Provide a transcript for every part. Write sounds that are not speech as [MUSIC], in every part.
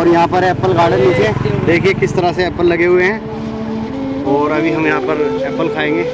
और यहाँ पर एप्पल गार्डन देखिए किस तरह से एप्पल लगे हुए हैं। और अभी हम यहाँ पर एप्पल खाएँगे।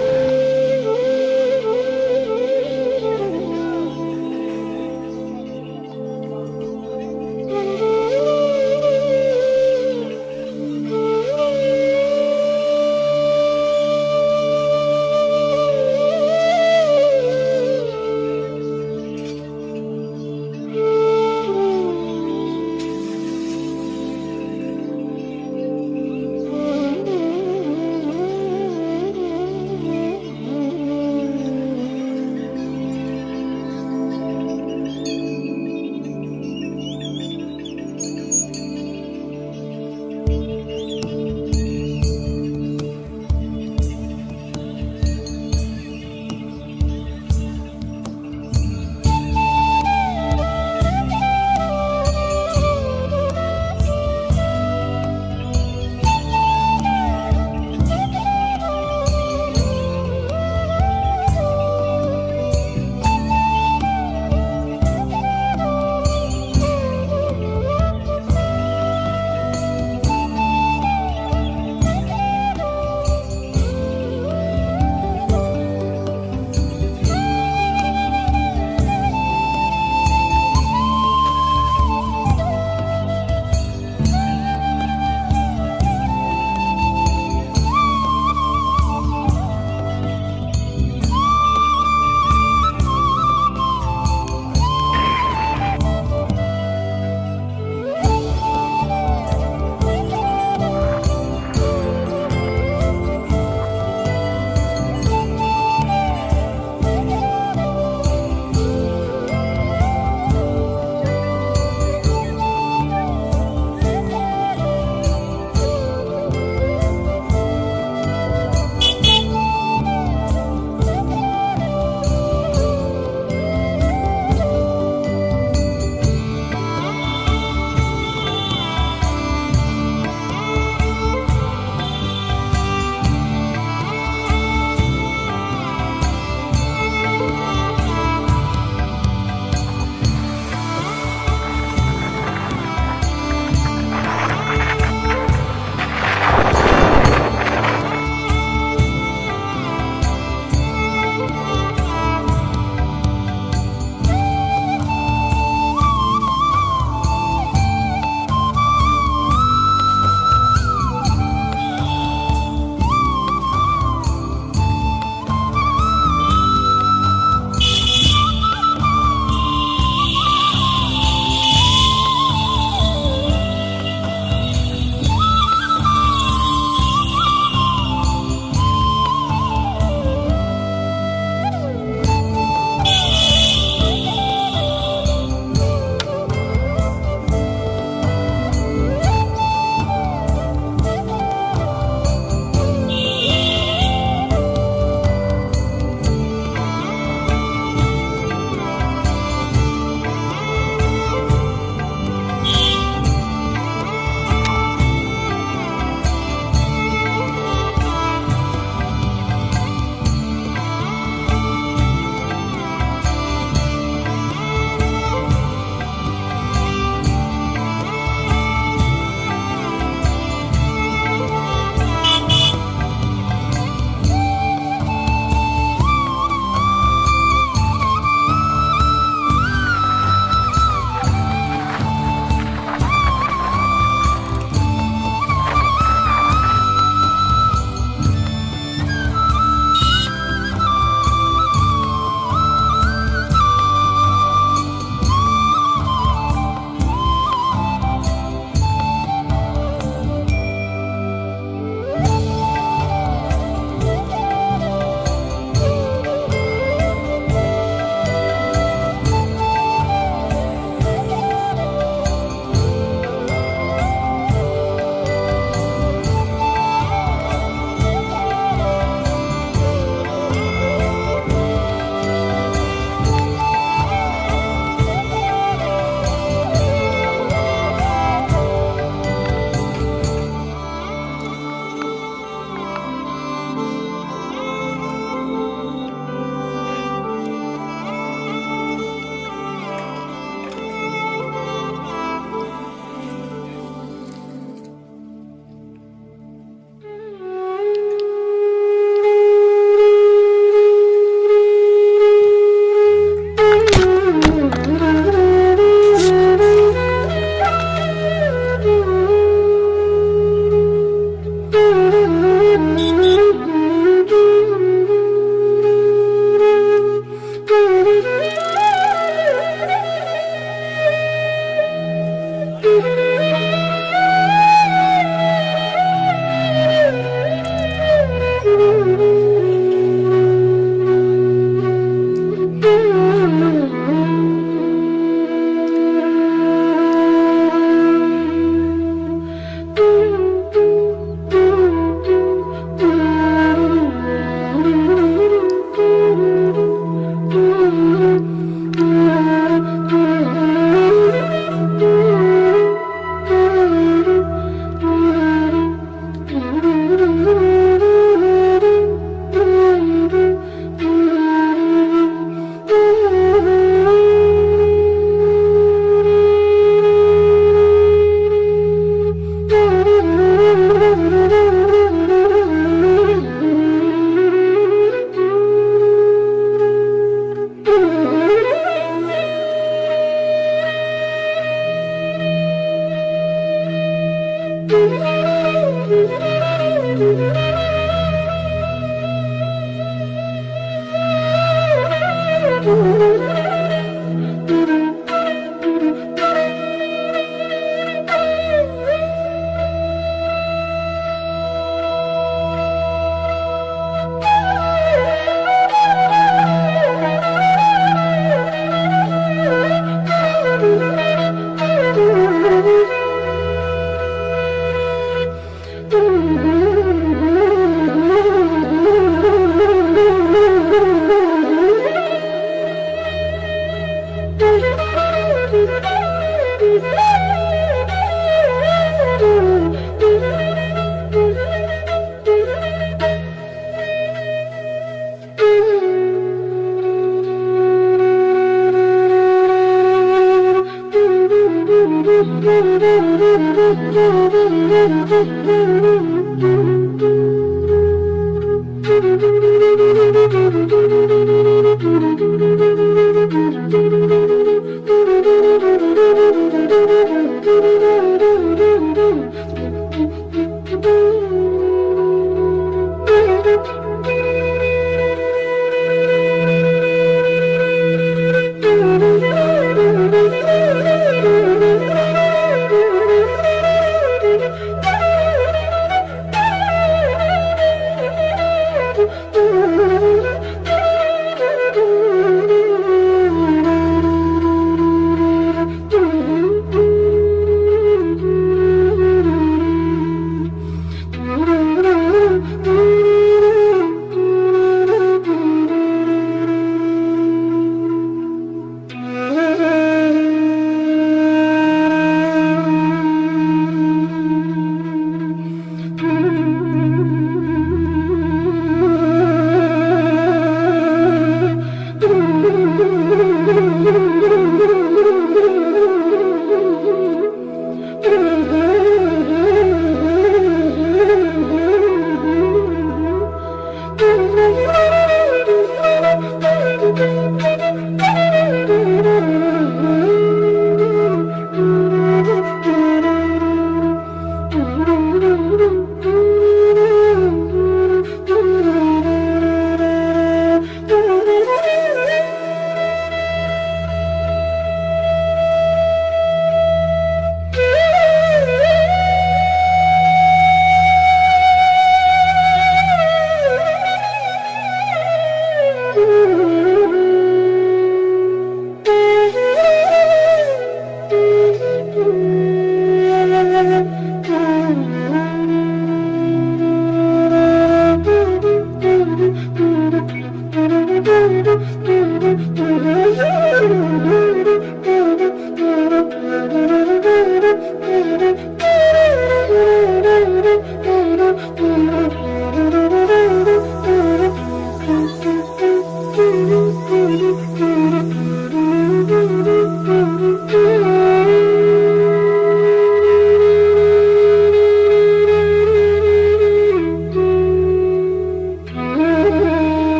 ¡Gracias! [LAUGHS]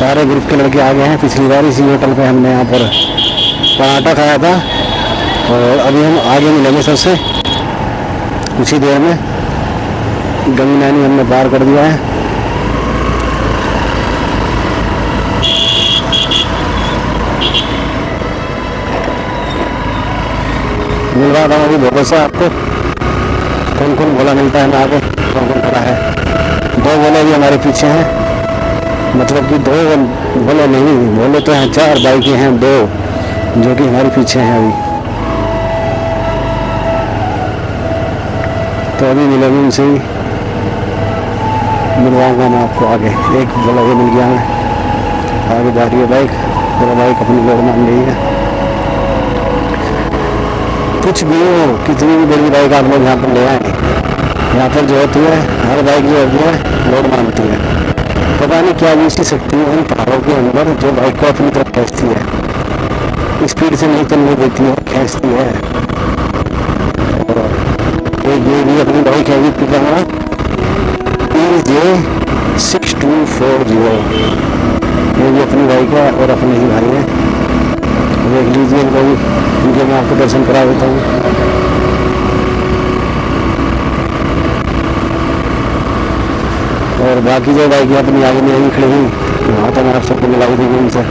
सारे ग्रुप के लड़के आ गए हैं, पिछली बार इसी होटल पे हमने यहाँ पर पराठा खाया था। और अभी हम आगे मिलेंगे सबसे कुछ ही देर में गंगी नैनी हमने पार कर दिया है। मिल रहा था अभी भोले से आपको। कौन कौन बोला मिलता है ना आगे? कौन कौन खड़ा है? दो बोले भी हमारे पीछे हैं। मतलब कि दो बोले नहीं, बोले तो हैं, चार बाइकें हैं, दो, जो कि हमारे पीछे हैं अभी। तो अभी मिलेंगे उनसे ही। मिलवाऊँगा मैं आपको आगे। एक बोला ये मिल गया मैं आगे जा रही है बाइक। मेरा बाइक अपनी लोग मान रही है। कुछ भी हो, कितनी भी बड़ी बाइक आप लोग यहाँ पर ले आए, यहाँ पर जो होती है, हर बाइक जो होती है, लोड मांगती है। पता नहीं क्या ऐसी शक्ति है, उन पहाड़ों के अंदर जो बाइक को अपनी तरफ़ खींचती है। स्पीड से नहीं चलने देती है, खींचती है। और एक ये भी अपनी बाइक है भी E J six two four zero ये भी अपनी बाइक है और अपने ही भाई है। देख लीजिए इनको भी, इनके मैं आपको दर्शन करा देता हूँ। और बाकी जो बाइक अपनी आगे में यहीं खड़ी हुई, वहाँ तो मैं आप सबको मिला देंगे उनसे।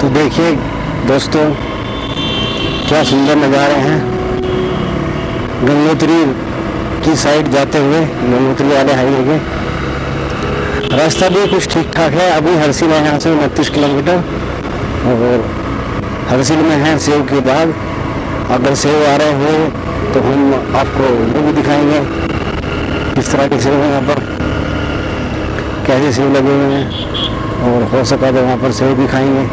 तो देखिए दोस्तों, क्या सुंदर नज़ारे हैं। गंगोत्री की साइड जाते हुए, गंगोत्री वाले हाईवे के। रास्ता भी कुछ ठीक ठाक है। अभी हरसिल है यहाँ से उनतीस किलोमीटर। और हरसिल में है सेव के बाद अगर सेव आ रहे हो तो हम आपको वो भी दिखाएँगे किस तरह के सेव हैं यहाँ पर, कैसे सेव लगे हुए हैं और हो सका तो वहाँ पर सेव भी खाएँगे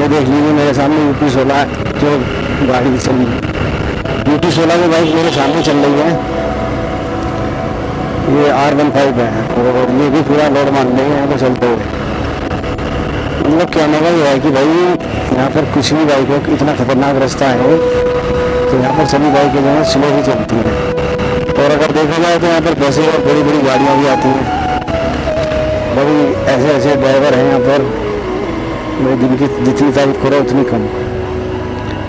ये देख लीजिए मेरे सामने यूपी सोलह जो गाड़ी चल यूपी सोलह की बाइक मेरे सामने चल रही है। ये आर वन फाइव है और ये भी पूरा लोड मान है यहाँ पर चलते हुए। मतलब कहने का ये है कि भाई, यहाँ पर कुछ भी बाइक हो, इतना खतरनाक रास्ता है तो यहाँ पर सभी बाइकें जो है स्लो ही चलती हैं। और अगर देखा जाए तो यहाँ पर बसें और बड़ी बड़ी गाड़ियाँ भी आती हैं। बड़ी ऐसे ऐसे ड्राइवर हैं यहाँ पर मैं जिनकी जितनी तारीफ़ करो, उतनी कम।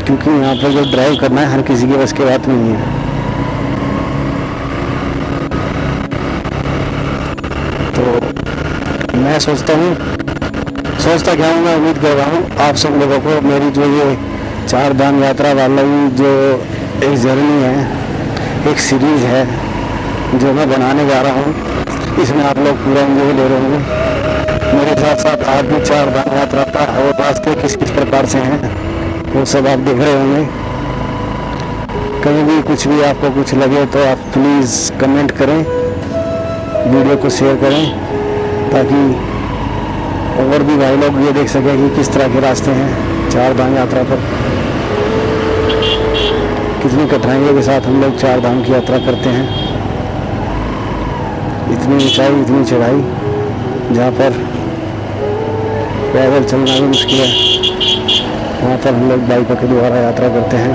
क्योंकि यहाँ पर जो ड्राइव करना है, हर किसी के बस की बात नहीं है। तो मैं सोचता हूँ सोचता क्या हूँ मैं उम्मीद कर रहा हूँ। आप सब लोगों को मेरी जो ये चार धाम यात्रा वाला जो एक जर्नी है, एक सीरीज़ है, जो मैं बनाने जा रहा हूँ, इसमें आप लोग पूरा एंजॉय ले रहे होंगे। मेरे साथ साथ आप भी चार धाम यात्रा का और रास्ते किस किस प्रकार से हैं, वो सब आप देख रहे होंगे। कहीं भी कुछ भी आपको कुछ लगे तो आप प्लीज़ कमेंट करें, वीडियो को शेयर करें, ताकि और भी भाई लोग ये देख सकें कि किस तरह के रास्ते हैं, चार धाम यात्रा पर। कितनी कठिनाइयों के साथ हम लोग चार धाम की यात्रा करते हैं। इतनी ऊंचाई, इतनी चढ़ाई जहाँ पर पैदल चलना भी मुश्किल है, वहाँ पर हम लोग बाइकों के द्वारा यात्रा करते हैं।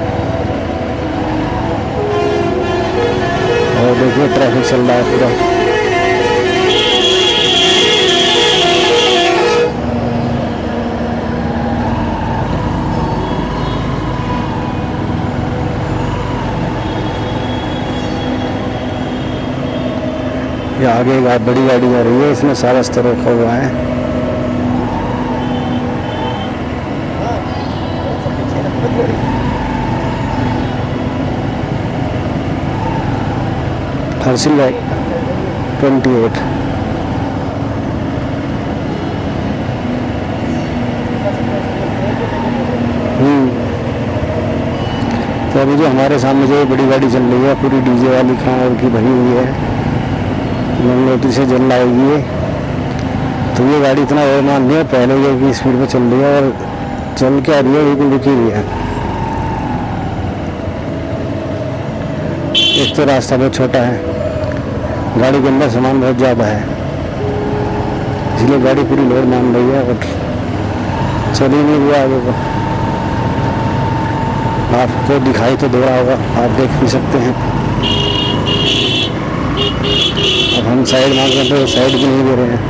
और देखिए, ट्रैफ़िक चल रहा है। ये आगे एक बड़ी गाड़ी आ रही है, इसमें सारा स्तर रखा हुआ है। ट्वेंटी एट तो अभी जो हमारे सामने जो बड़ी गाड़ी चल रही है, पूरी डीजे वाली खान की भरी हुई है। गंगोत्री से जल आएगी तो ये गाड़ी इतना और मान लिया पहले ये की स्पीड में चल रही है और चल के आ रही है बिल्कुल रुकी हुई है। एक तो रास्ता बहुत छोटा है। गाड़ी के अंदर सामान बहुत ज़्यादा है। इसलिए गाड़ी पूरी लोड मान रही है और चल ही नहीं रहा आगे को। आपको दिखाई तो दे रहा होगा, आप देख भी सकते हैं अब हम साइड मांग रहे तो साइड भी नहीं दे रहे हैं।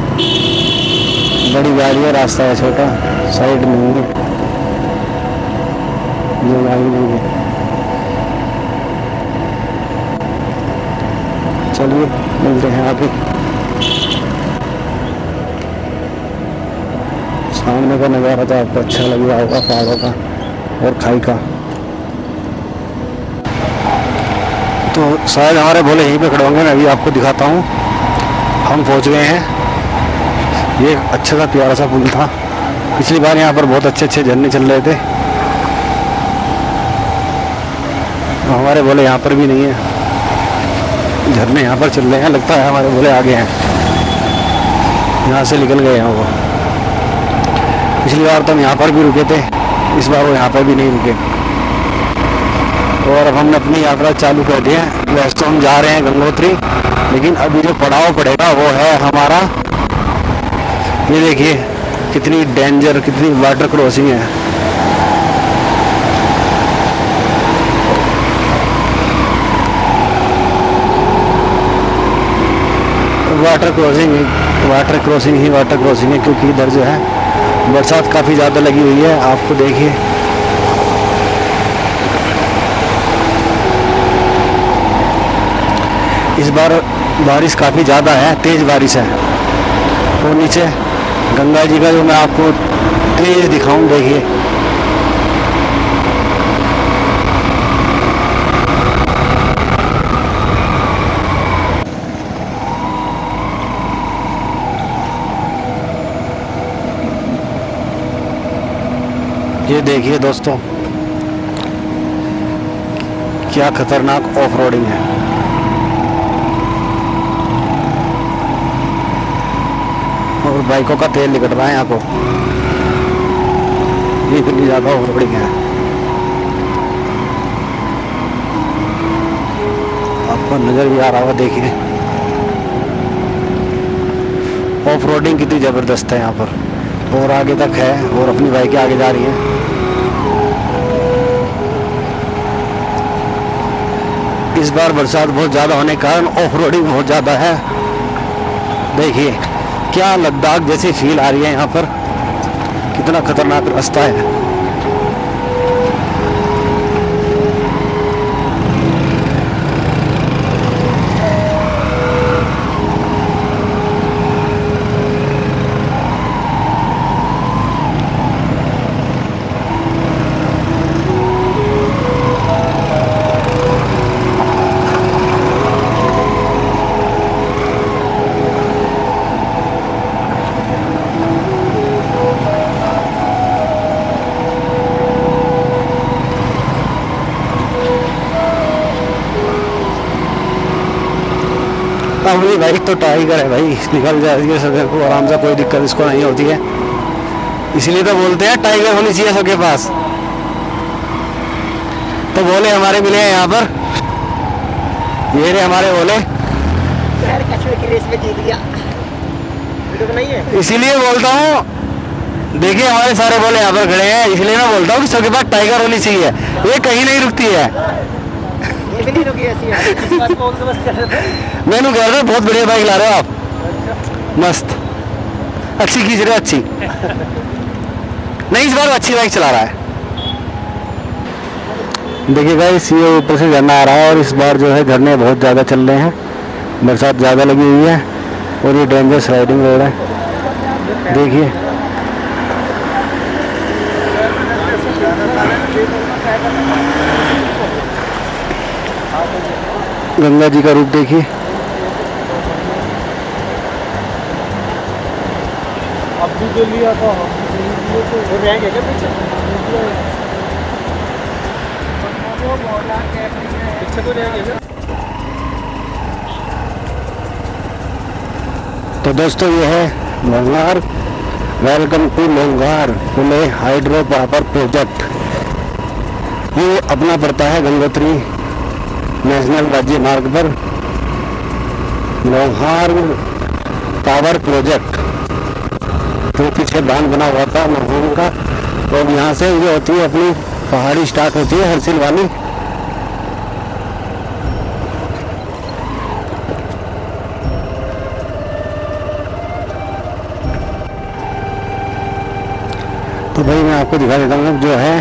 बड़ी गाड़ी है, रास्ता है छोटा, साइड नहीं है। जो गाड़ी नहीं है। चलिए, मिलते हैं आगे। सामने का नज़ारा तो आपको अच्छा लग रहा होगा, पहाड़ों का और खाई का। तो शायद हमारे भोले यहीं पे खड़े होंगे, मैं अभी आपको दिखाता हूँ। हम पहुँच गए हैं। ये अच्छा सा, प्यारा सा पुल था। पिछली बार यहाँ पर बहुत अच्छे अच्छे झरने चल रहे थे। हमारे बोले यहाँ पर भी नहीं है। झरने यहाँ पर चल रहे हैं, लगता है हमारे बोले आगे हैं। यहाँ से निकल गए हैं वो। पिछली बार तो हम यहाँ पर भी रुके थे, इस बार वो यहाँ पर भी नहीं रुके। और अब हमने अपनी यात्रा चालू कर दी है। वैसे तो हम जा रहे हैं गंगोत्री। लेकिन अभी जो पड़ाव पड़ेगा, वो है हमारा। ये देखिए, कितनी डेंजर कितनी वाटर क्रॉसिंग है। वाटर क्रॉसिंग वाटर क्रॉसिंग ही वाटर क्रॉसिंग है, क्योंकि इधर जो है, बरसात काफ़ी ज़्यादा लगी हुई है। आपको देखिए इस बार बारिश काफ़ी ज़्यादा है, तेज़ बारिश है। तो नीचे गंगा जी का जो मैं आपको तेज़ दिखाऊँ, देखिए। ये देखिए दोस्तों, क्या खतरनाक ऑफ़ रोडिंग है। और बाइकों का तेल निकल रहा है यहाँ को। इतनी ज़्यादा ओवरबड़ी है। आपको नज़र भी आ रहा होगा, देखिए। ऑफ़ रोडिंग कितनी ज़बरदस्त है यहाँ पर। और आगे तक है, और अपनी बाइकें आगे जा रही हैं। इस बार बरसात बहुत ज़्यादा होने के कारण ऑफ़ रोडिंग बहुत ज़्यादा है। देखिए। क्या लद्दाख जैसी फील आ रही है यहाँ पर? कितना खतरनाक रास्ता है अपनी बाइक तो टाइगर है भाई। निकल जाती है को आराम से कोई दिक्कत इसको नहीं होती है। इसलिए तो बोलते हैं टाइगर होनी चाहिए सबके पास। तो बोले हमारे मिले हैं यहाँ पर। ये रे हमारे बोले इसीलिए बोलता हूँ देखिए हमारे सारे बोले यहाँ पर खड़े हैं। इसलिए मैं बोलता हूँ कि सबके पास टाइगर होनी चाहिए। ये कहीं नहीं रुकती है। [LAUGHS] मैंने कह रहा बहुत बढ़िया बाइक ला रहे हो आप। मस्त। अच्छी खींच रहे अच्छी। नहीं, इस बार अच्छी बाइक चला रहा है। देखिए गाइस ये ऊपर से झरना आ रहा है और इस बार जो है झरने बहुत ज़्यादा चल रहे हैं। बरसात ज़्यादा लगी हुई है और ये डेंजरस राइडिंग रोड है। देखिए। गंगा जी का रूप देखिए। जो लिया था। वो रह गया पीछे? पीछे तो रह गया तो दोस्तों ये है Longar welcome to Longar Pune hydro power project. ये अपना पड़ता है गंगोत्री नेशनल राज्य मार्ग पर। Lohar power project. जो पीछे बाँध बना हुआ था लोहार का। तो यहाँ से ये होती है अपनी पहाड़ी स्टार्ट होती है हरसिल वाली। तो भाई मैं आपको दिखा देता हूँ, जो है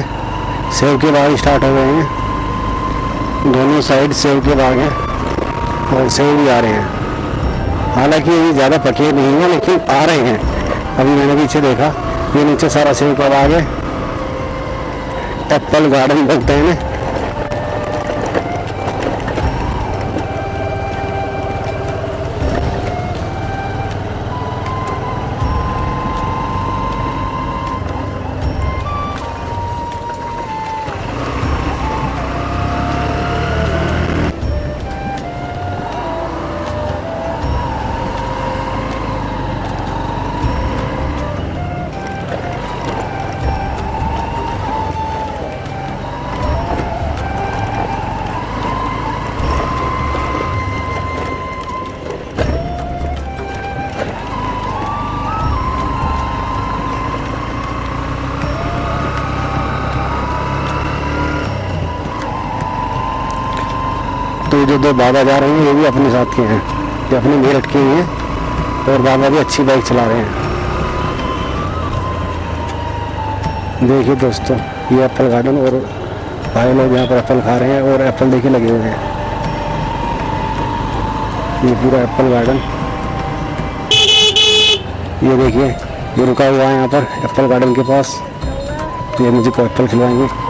सेब के बाग स्टार्ट हो गए हैं। दोनों साइड सेब के बाग हैं और सेब भी आ रहे हैं। हालाँकि ये ज़्यादा पके नहीं हैं, लेकिन आ रहे हैं। अभी मैंने पीछे देखा, ये नीचे सारा सेब कब आ गए एप्पल गार्डन बोलते हैं इन्हें। दो बाबा जा रहे हैं, ये भी अपने साथ के हैं, ये अपने मेरठ के ही, और बाबा भी अच्छी बाइक चला रहे हैं। देखिए दोस्तों, ये एप्पल गार्डन और भाई लोग यहाँ पर एप्पल खा रहे हैं और एप्पल देखिए लगे हुए हैं। ये पूरा एप्पल गार्डन। ये देखिए, ये रुका हुआ है यहाँ पर एप्पल गार्डन के पास। ये मुझे एप्पल खिलवाएँगे।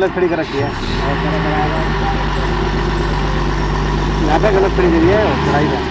गलत खड़ी कर रखी है। यहाँ पे गलत खड़ी करी है चढ़ाई पे।